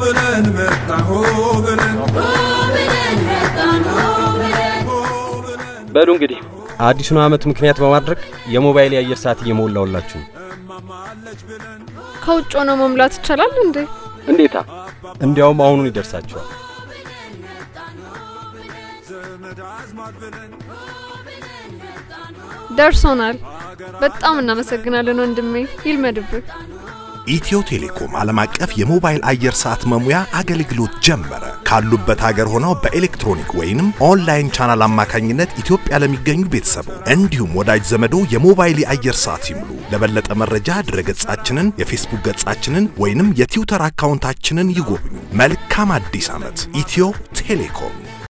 ብለን መጣን ሆ ብለን በሉ እንግዲህ አዲሱን ዓመት ምክንያት በማድረግ የሞባይል የአየር ሰዓት እየሞላውላችሁ ነው። ከውጭ ሆነ መሙላት ይቻላል እንዴ? እንዴታ! እንዲያውም አሁኑን ይደርሳችኋል። ደርሶናል። በጣም እናመሰግናለን ወንድሜ። ይልመድብህ። ኢትዮ ቴሌኮም ዓለም አቀፍ የሞባይል አየር ሰዓት መሙያ አገልግሎት ጀመረ። ካሉበት ሀገር ሆነው በኤሌክትሮኒክ ወይንም online channel አማካኝነት ኢትዮጵያ ለሚገኙ ቤተሰቡ እንዲሁም ወዳጅ ዘመዶ የሞባይል የአየር ሰዓት ይሙሉ። ለበለጠ መረጃ ድረገጻችንን፣ የፌስቡክ ገጻችንን ወይንም የትዊተር አካውንታችንን ይጎብኙ። መልካም አዲስ ዓመት! ኢትዮ ቴሌኮም